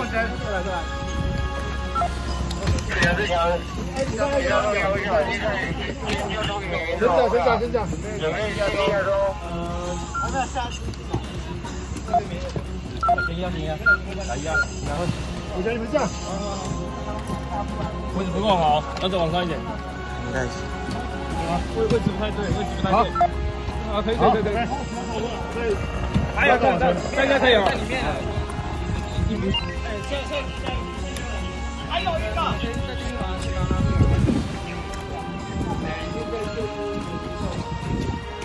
放起来，过来过来。两只墙，真假真假真假。准备一下中下中。还没有下去。这边没有。先要你啊，来一样，然后我教你们这样。位置不够好，要再往上一点。应该是。啊，位位置不太对，位置不太对。好，可以可以可以可以。可以。还有在在在在可以吗？在里面。一米。哎，下下下。还有一个。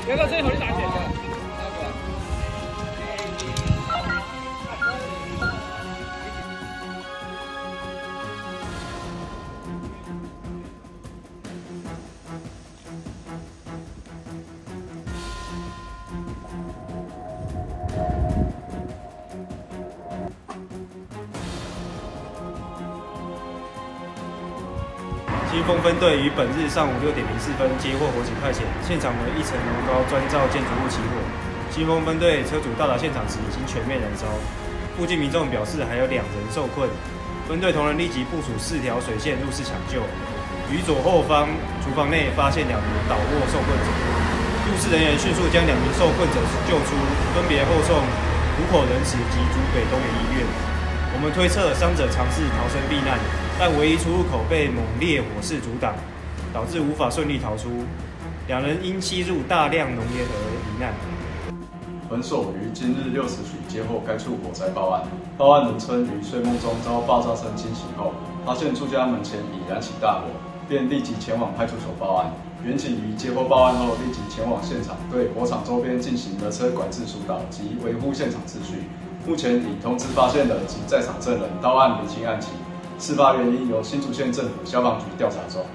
别到这一会儿就新丰分队于本日上午六点零四分接获火警派遣，现场为一层楼高砖造建筑物起火。新丰分队车主到达现场时已经全面燃烧，附近民众表示还有两人受困，分队同仁立即部署四条水线入室抢救。于左后方厨房内发现两名倒卧受困者，入室人员迅速将两名受困者救出，分别后送虎口仁慈及竹北东园医院。我们推测伤者尝试逃生避难。但唯一出入口被猛烈火势阻挡，导致无法顺利逃出。两人因吸入大量浓烟而罹难。本所于今日六时许接获该处火灾报案，报案人称于睡梦中遭爆炸声惊醒后，发现住家门前已燃起大火，便立即前往派出所报案。民警于接获报案后立即前往现场，对火场周边进行了车管制疏导及维护现场秩序。目前已通知发现的及在场证人到案厘清案情。事发原因由新竹县政府消防局调查中。